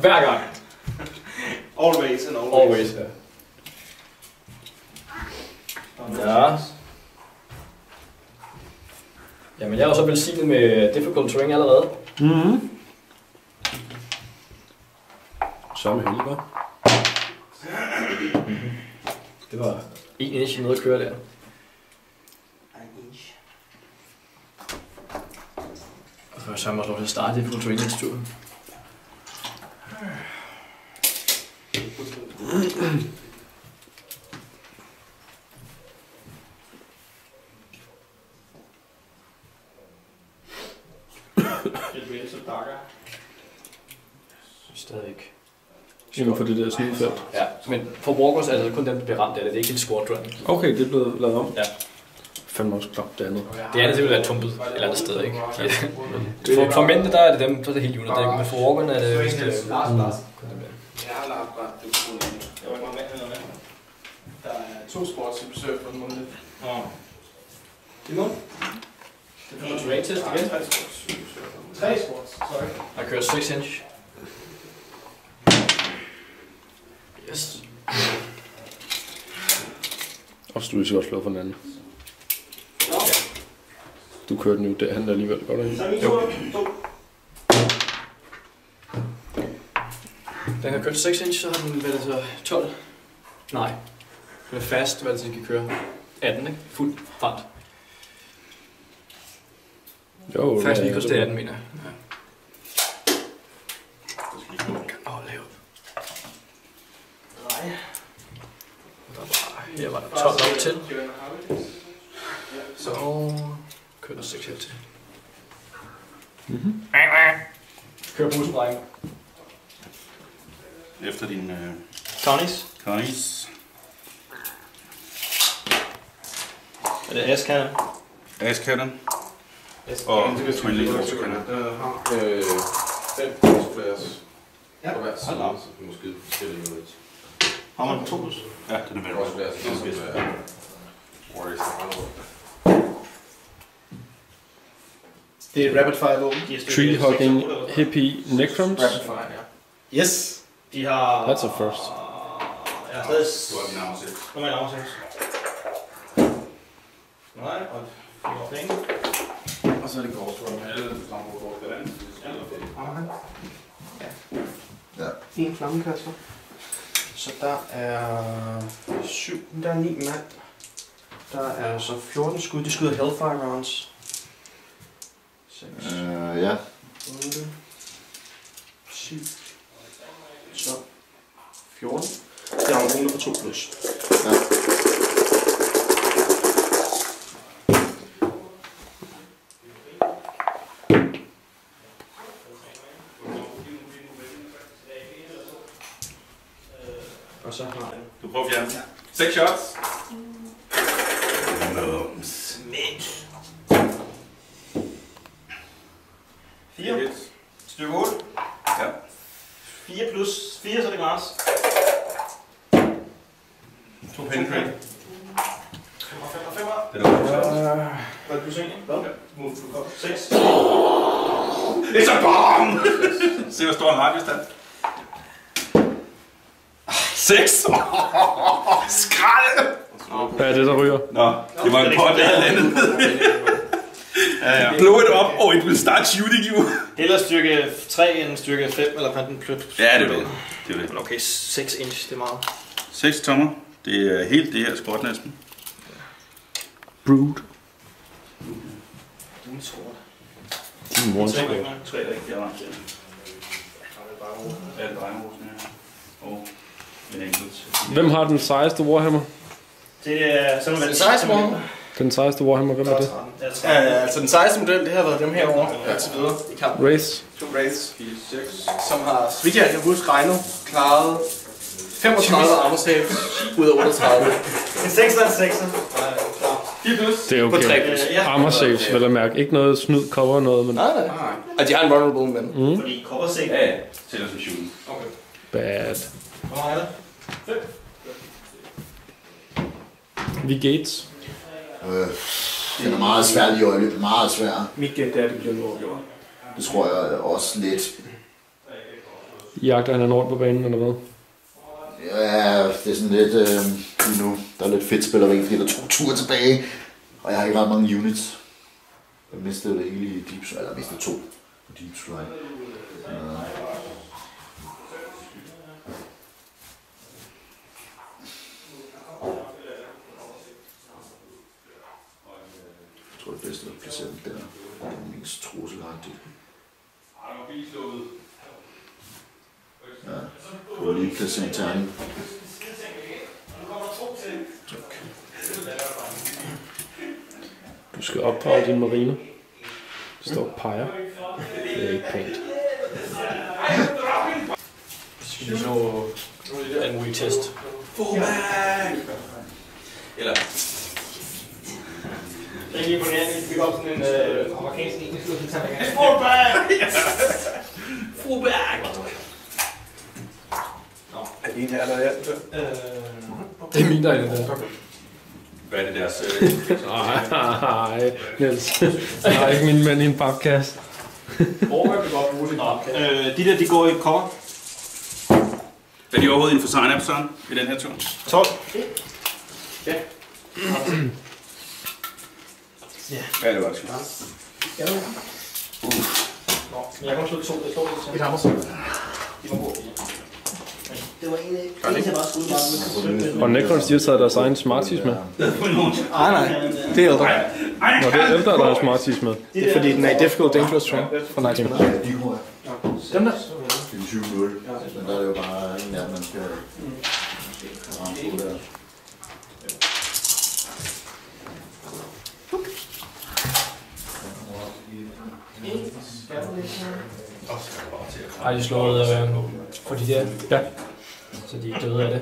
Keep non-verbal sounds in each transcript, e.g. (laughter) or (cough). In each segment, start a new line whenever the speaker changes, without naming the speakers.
Hver gang.
Always and always.
Always, ja. Ja. Jamen, jeg er jo så velsignet med difficult terrain allerede.
Mhm. Så med helvede.
Det var en inch nede at køre der. Og så har jeg mig lov til at starte difficult terrain næste tur.
It will so darker.
Stadigvæk.
Inden for det der snydfelt.
Ja, men for walkers er det kun dem, der bliver ramt af det. Det er ikke helt squad run.
Okay, det er blevet lavet om.
Ja.
Fandme også klart det andet.
Det andet, det vil være tumpet et eller andet sted, ikke? For, for mændene, der er det dem, så er det helt unit. Men for walkerne er det vist... øh,
Lars, Bare det er utroligt. Jeg var ikke meget med, eller hvad? Der er to sports i besøg på den måde. Nå. Det må.
Det er terrain test igen.
Tre sports. Tre sports, sorry.
Jeg kører 6 inch. Yes.
Og så du er så godt slået for den anden. Du kørte den jo derhen alligevel, godt ikke?
Så er min tur. To.
Den har kørt 6 inch, så har den vel altså 12. Nej. Den er fast, hvad den skal køre. 18, ikke? Fuld fart.
Jo,
Fast
ja,
Vikos,
det
det er
var-
18, mener jeg. Ja. Åh, lav.
Nej.
Der var, her var der 12 op til. Så kører der 6 her til.
Mhm.
Kører bussen, drenge.
Efter din øh,
Connies.
Connies.
Er det S-kanon?
Askatten. Og Twin Link Water Cannon.
Øh, fem crossflares
Ja.
på hver
Hold da op.
side, så måske forskellige noget.
Har man to?
Ja, den er vel
Crossflares, det skal være Warriors.
Det er rapid fire våben. Er
Tree hugging hippie necrons.
Rapid fire, ja. Yes. De har...
That's a first.
Jeg har stadig...
Du har den nærmere selv.
Nu er jeg nærmere Nej, og fire penge.
Og så er det crossflares. Alle flammer på crossflares.
Ja. En flammekasse. Så der er syv, der er ni mand. Der er så 14 skud. De skyder Hellfire rounds. 6,
Øh, ja.
8, 7, 12, 14. Det har en på 2 plus.
Ja.
Og så har jeg...
Du prøver at fjerne den. Seks shots.
Smæk. 4. Stykke 8.
Ja.
4 plus 4, så det græs.
To penetrate.
5 og 5
Det er der.
Hvad er det plus 1? Hvad? Move to cover. 6.
It's a bomb! (laughs) Se, hvor stor en (laughs) der er. Seks! Skrald!
Hvad er det, der ryger?
Nå, det var en pot, der havde landet. Ja, ja. Blow it up, or it will start shooting you. (laughs)
Eller styrke 3 end styrke 5, eller hvad den plus.
Ja, det er det. Det er det.
Men okay, 6 inch, det er meget.
6 tommer. Det er helt det her skråt næsten.
Brood.
Du er sort.
One
3
square.
ikke, 3 er ikke.
Jeg var til. Alle drejehusene her. Og en enkelt.
Hvem har den sejeste Warhammer?
Det er... Så må det
sejeste Warhammer?
Den sejeste Warhammer, hvem er det?
Ja,
Ja, altså den sejeste model, det har været dem herovre, ja. til videre i kampen.
Race.
To Wraiths, som har, så vidt jeg kan huske, regnet, klaret 35 armor saves ud af 38. (laughs)
En 6 og en 6.
4 plus
Det er
på 3
okay.
plus.
Armor saves, vel at mærke. Ikke noget snyd cover noget, men
Nej, nej. Og de har en vulnerable men.
mm,
Fordi cover 6.
Ja, ja. Tæller som shooting.
bad.
Hvor meget er det?
Vi gates.
Øh, den er meget svær lige i øjeblikket. Meget svær.
Mit gæt er, at det bliver gjort.
Det tror jeg også lidt.
jagter hinanden rundt på banen, eller hvad?
Ja, det er sådan lidt øh, lige nu. Der er lidt fedt spilleri, fordi der er to ture tilbage. Og jeg har ikke ret mange units. Jeg mistede det hele i Deep Strike. Eller jeg mistede to på Deep Strike. Uh, jeg tror det bedste er at placere den der. Det er mest trusselagtigt. Ja, prøv lige at placere en terning.
Du skal opdrage din marine. Det står peger. Det er ikke pænt.
Skal vi nå en mulig test?
Eller,
Det er ikke imponerende, at vi op sådan en øh, amerikansk engelsk (laughs) udtale.
Er det en her, der er her?
Det er min, der er i den der.
hvad er det deres... Øh, (laughs)
Nej, Niels. Jeg har ikke min mand i en papkasse.
Overhøj vil godt bruge sin papkasse.
Øh, de der, de går i cover.
er de overhovedet inden for sign up sådan i den her tur?
12.
Ja, det var det sgu.
Jeg kan slå to, jeg slår det.
Et hammer så.
Det var en, der bare skulle bare
Og Necrons, de har taget deres egen Smarties med.
Nej, nej. Det er ældre.
Nå, det er ældre, der har Smarties med.
Det er fordi, den er i Difficult Dangerous Train for Night Spinner. Dem der.
Det er 20 0 men der er det jo bare en dem, man skal der.
Har de slået øh, for de der?
Ja.
Så de er døde af det.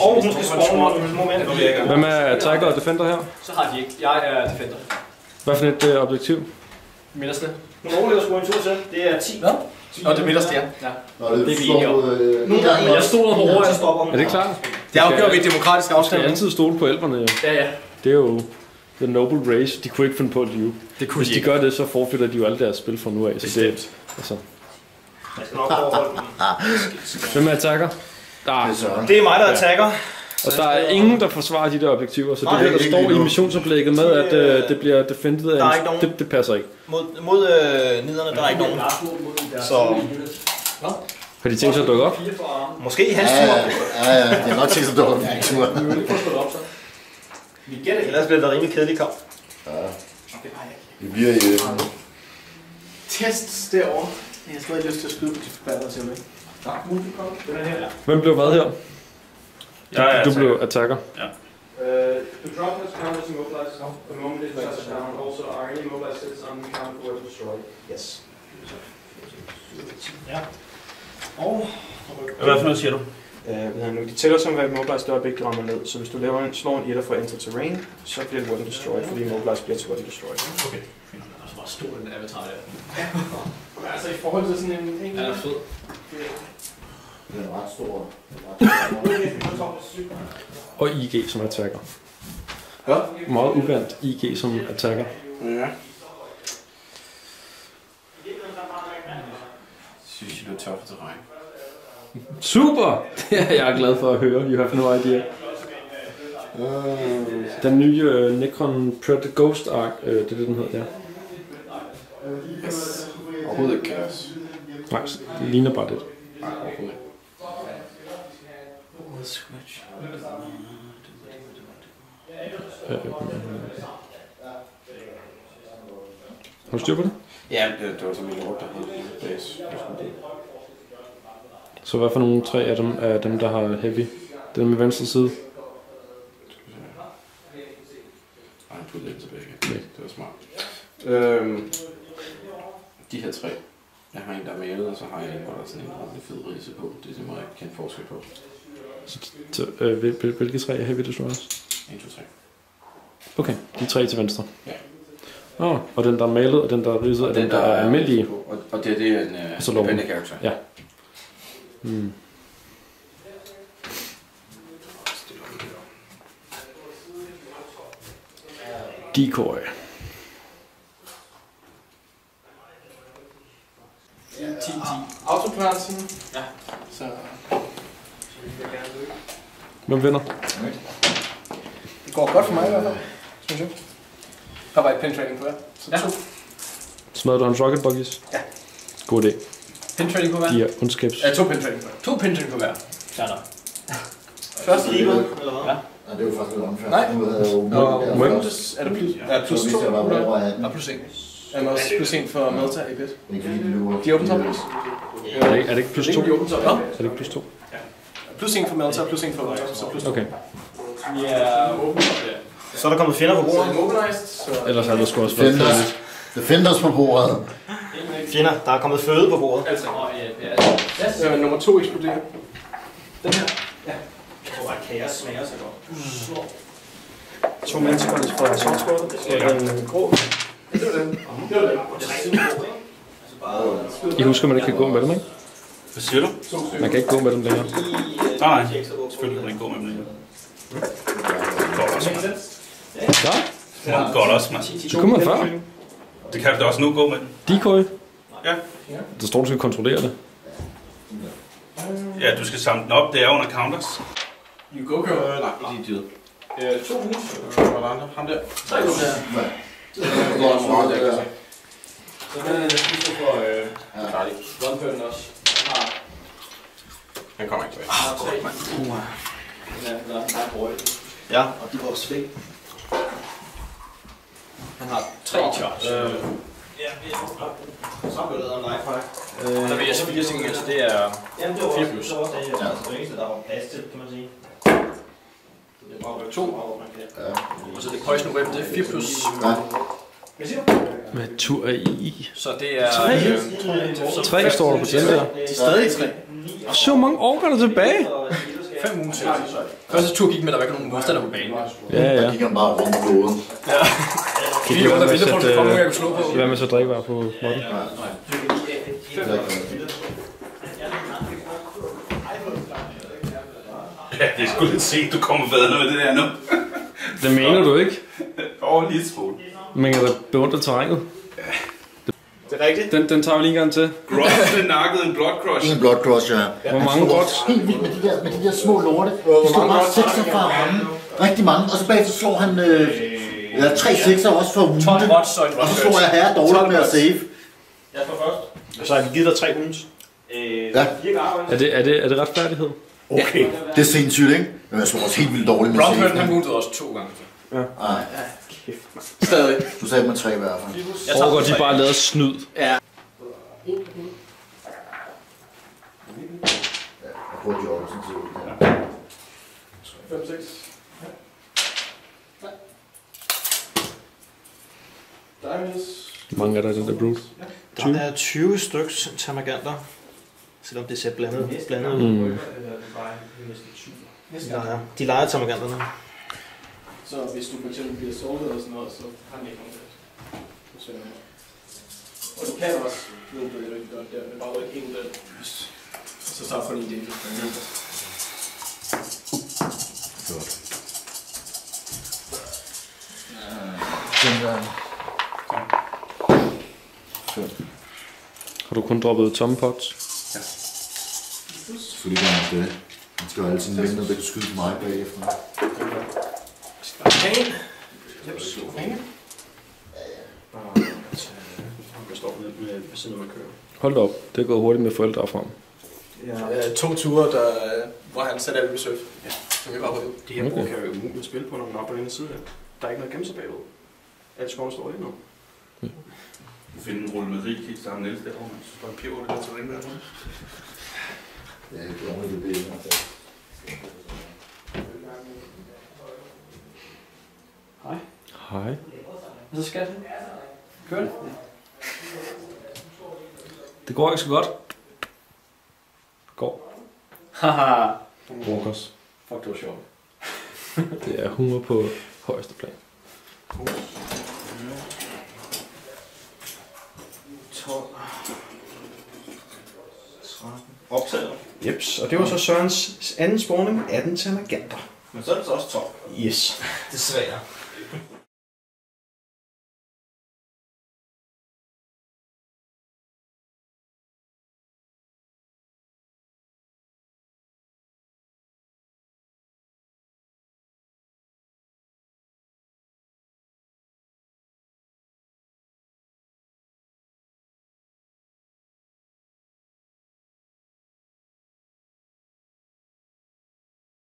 Og måske spawn moment.
Hvem er attacker og defender her?
Så har de ikke. Jeg er defender.
Hvad for et øh, objektiv?
Midterste.
Nu overlever sgu en tur til. Det er 10.
Hvad?
Nå, det er midterste, ja.
Ja.
Nå, det,
Det er
det
vi
slår
enige om.
øh,
Nu er
Jeg stoler på Roa.
Stopper
Er det klart?
Det afgjorde vi demokratisk
Skal
afstemning.
altid stole på elverne.
Ja, ja.
Det er jo The Noble Race. De kunne ikke finde på at lyve.
Det kunne
Hvis de gør det, så forflytter de jo alle deres spil fra nu af. Så det, altså.
Jeg skal nok overholde den.
Hvem er attacker? Der
Det
er,
er.
Det er mig, der attacker.
og der er ingen, der forsvarer de der objektiver. Så det
Nej,
her, der
ikke
står
lige
i
nu.
missionsoplægget med, at øh, det bliver defended
Der er
af
ikke
en,
nogen-
det, det passer ikke.
Mod, mod øh, niderne, der er ikke nogen. Så
Har de tænkt sig at dukke op?
måske i hans
Ja,
tur.
ja, ja, det er nok til, at du har en tur.
Vi gætter Ellers bliver det rimelig kedelig kamp.
Det bliver i øh,
Tests derovre. Jeg har stadig lyst til at skyde på de forbandede til mig.
Hvem blev hvad her?
Jeg er
Du blev attacker.
Uh, the drop has counted as immobilized the moment it touches down. Also, are any immobilized hits uncounted or destroyed? Yes. Ja. Og...
Hvad for noget siger du?
Uh, nu, de tæller som, hvad immobilized det øjeblik, rammer ned. Så hvis du laver en, slår en etter for enter terrain, så bliver det weapon destroyed, fordi immobilized bliver til destroyed.
Okay. Det så bare stor den avatar der.
Men altså i forhold til sådan en... en
Han er fed.
den er ret stor.
Og IG som attacker.
Ja.
Meget uvandt IG som attacker.
Ja.
Synes I, du er tough terræn?
Super! (laughs) Det er jeg glad for at høre. You have no idea. Den nye uh, Necron Predator Ghost Arc, uh, det er det, den hedder, ja.
Overhovedet ikke kaos.
Nej, det ligner bare det.
Nej, overhovedet ikke.
Uh, har du styr på det?
Ja, det, det var så min lort, der hed.
Så hvad for nogle tre af dem er dem, der har heavy? Den med venstre side?
Nej, du lidt tilbage igen. Det var smart.
Øhm,
De her tre. Jeg har en, der er malet, og så har jeg en, hvor der er sådan en ordentlig fed rise på. Det er det, jeg kende forskel på.
Så, uh, hvil, hvil- hvilke tre er heavy destroyers?
1, 2, 3.
Okay, de tre til venstre.
Ja.
Oh, og den, der er malet, og den, der er ridset, og den, der er almindelige.
Og, og det, det er en uh,
så loven.
character.
Ja.
Ja,
Decoy.
10, 10.
Autoplansen.
Ja.
Så
Hvem vinder?
det går godt for mig i hvert fald, synes jeg. Har bare et pentraining på hver. Så
Ja.
to.
Smadrer du hans rocket buggies?
Ja.
God idé.
Pentraining på hver?
Er ondskabs.
Ja, to pentraining på hver.
To pentraining på hver. Fair nok.
Første
Lige eller hvad?
Ja, det er jo faktisk lidt unfair.
Nej.
Nu havde jo der
er der plus, ja, plus to.
jeg var
eller?
over 18,
Og plus 1.
Er der også plus en for Melta i bit?
De
er åbent top plus.
Er det, ikke- er det ikke plus to?
De er
det ikke plus to?
Plus en for Melta, plus en for Melta, så plus to.
Okay.
Er ja.
Så er der kommet fjender på bordet.
Ellers havde det sgu også
Defenders.
færdigt.
Defenders på bordet.
Fjender, der er kommet føde på bordet.
Altså, ja, ja. Yes.
Øh, nummer to eksploderer.
Den her.
Jeg tror, at kaos smager så godt.
To mennesker fra sortskåret. Og den grå.
Det var den. Det var den.
I husker, man ikke kan gå med dem, ikke?
Hvad siger du?
Man kan ikke gå med dem længere.
Nej, nej. Selvfølgelig kan man ikke gå med dem længere. Godt også, mand.
Ja,
Det Godt også, mand.
så kunne man før.
Det kan du da også nu gå med den.
Decoy.
Ja.
Der står, du skal kontrollere det.
Ja, du skal samle den op. Det er under counters.
You go, girl.
Øh, nej, de er.
Øh, to hus.
Er der? Ham der.
Tre nu der. Så den er sidste for øh,
Charlie.
Lundbønden også. Har,
Han kommer ikke tilbage.
har tre. Den er, der er brød.
Ja, og de var også væk.
Han har tre charge.
Ja, så har vi lavet en life hack.
Og der vil jeg så fire ting, så det er...
Jamen, det var
Fire
også,
plus.
det var også det, ja. det eneste, der var plads til, kan man sige. Det er bare
To.
man kan.
Og så det poison rip, det er 4 plus.
Ja.
Hvad
tur er I i?
Så det er...
Tre?
Øh,
Tre står der på den der.
De er stadig tre.
Så mange år er der tilbage.
Fem uger siden. Første tur gik med, at der var ikke nogen modstander på banen.
Ja,
Der
ja.
gik han bare rundt på kloden.
Vi er under venter på, at der kommer nogen, jeg kan slå på.
Hvad med så drikkevarer på måtten?
Ja, det er sgu lidt sent, du kommer vadende med det der nu.
Det mener du ikke?
Åh, lige smule.
Man kan da beundre terrænet.
Det er rigtigt.
Den, den tager vi lige en gang til.
Gross med nakket en blood crush.
En blood crush, ja.
Hvor mange godt?
Helt vildt med de der, med de der små lorte. De slår bare sekser fra rammen. Rigtig mange. Og så bagefter slår han øh, ja, tre sekser også for
12
hunde.
rods og
Og så slår jeg herre dårligt med at save.
Jeg står først.
Så har vi givet dig tre wounds.
Øh,
Ja.
Er det, er det, er det retfærdighed?
Okay, det er sindssygt, ikke? Men jeg slår også helt vildt dårligt med
Brownburn, han
save.
woundede også to gange.
Nej,
Stadig.
du sagde med tre i hvert fald.
Jeg tager tre.
de bare lavet snyd?
Ja.
Jeg prøver over, sådan ser det ud. Ja.
5, 6. Diamonds.
Hvor mange er der i den der brute?
Der er 20 styks termaganter. Selvom det ser blandet, blandet ud.
Mm.
Der er, de leger termaganterne.
Så hvis du for eksempel bliver såret eller sådan noget, så har den ikke nogen det. Og du kan også, nu ved jeg ikke godt der, men bare rykke en den. Så så får du en del.
Godt. Den der.
Har du kun droppet tomme pots?
Selvfølgelig gør han det. Han skal jo altid vinde, der kan skyde mig bagefter.
Penge.
Jeg står med, med, ved siden af, man kører.
Hold da op, det er gået hurtigt med forældre frem.
Ja, to ture, der, hvor han satte alt reserve. Ja. Som vi var på.
De her
Okay.
kan jo umuligt spille på, når man er på den ene side. Der er ikke noget at gemme sig bagved. Alle skårene står lige nu.
Finde en rulle med rig kit, der har Niels derovre. Så bare en peber det der til ringe der.
Ja, det er ordentligt det bedre.
Hej.
Så skal det. Kør det.
Det går ikke så godt. Går.
Haha.
Walkers.
Fuck, det var sjovt. (laughs)
Det er humor på højeste plan.
12. 13. Optaget. Jeps, og det var så Sørens anden spawning, 18 termaganter.
Men så er det så også top.
Yes.
Desværre.